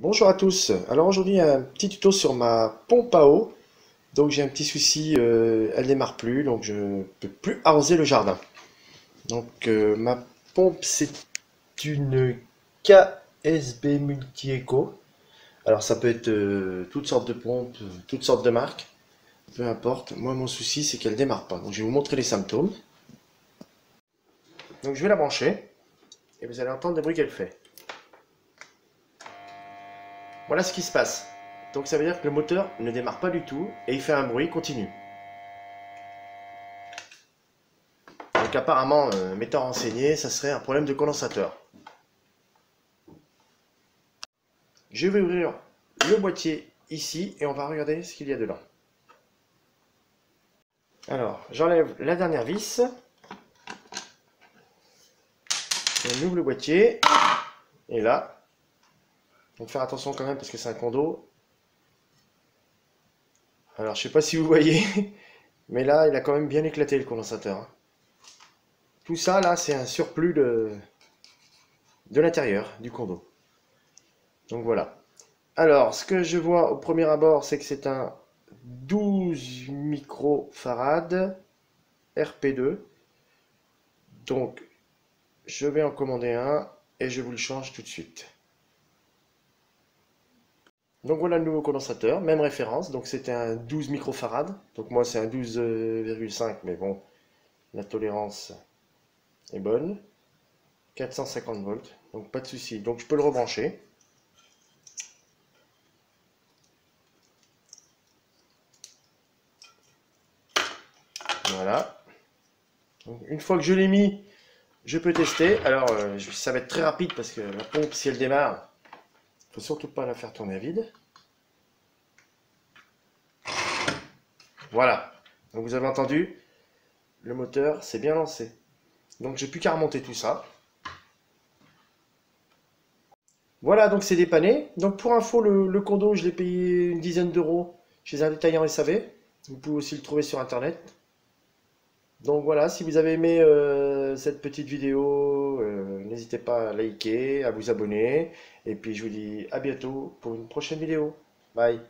Bonjour à tous. Alors aujourd'hui un petit tuto sur ma pompe à eau. Donc j'ai un petit souci, euh, elle démarre plus, donc je ne peux plus arroser le jardin. Donc euh, ma pompe c'est une KSB Multi Eco. Alors ça peut être euh, toutes sortes de pompes, toutes sortes de marques, peu importe. Moi mon souci c'est qu'elle démarre pas. Donc je vais vous montrer les symptômes. Donc je vais la brancher et vous allez entendre le bruit qu'elle fait. Voilà ce qui se passe. Donc ça veut dire que le moteur ne démarre pas du tout et il fait un bruit continu. Donc apparemment, euh, m'étant renseigné, ça serait un problème de condensateur. Je vais ouvrir le boîtier ici et on va regarder ce qu'il y a dedans. Alors, j'enlève la dernière vis. On ouvre le boîtier. Et là, donc faire attention quand même parce que c'est un condo. Alors je sais pas si vous voyez, mais là il a quand même bien éclaté le condensateur. Hein. Tout ça là c'est un surplus de, de l'intérieur du condo. Donc voilà. Alors ce que je vois au premier abord c'est que c'est un 12 microfarad RP2. Donc je vais en commander un et je vous le change tout de suite. Donc voilà le nouveau condensateur, même référence, donc c'était un 12 microfarad, donc moi c'est un 12,5 mais bon, la tolérance est bonne, 450 volts, donc pas de souci, donc je peux le rebrancher. Voilà. une fois que je l'ai mis, je peux tester. Alors, euh, ça va être très rapide parce que la pompe, si elle démarre, faut surtout pas la faire tourner à vide. Voilà. Donc vous avez entendu, le moteur s'est bien lancé. Donc j'ai plus qu'à remonter tout ça. Voilà, donc c'est dépanné. Donc pour info, le, condo, je l'ai payé une dizaine d'euros chez un détaillant SAV. Vous pouvez aussi le trouver sur Internet. Donc voilà, si vous avez aimé euh, cette petite vidéo, euh, n'hésitez pas à liker, à vous abonner. Et puis je vous dis à bientôt pour une prochaine vidéo. Bye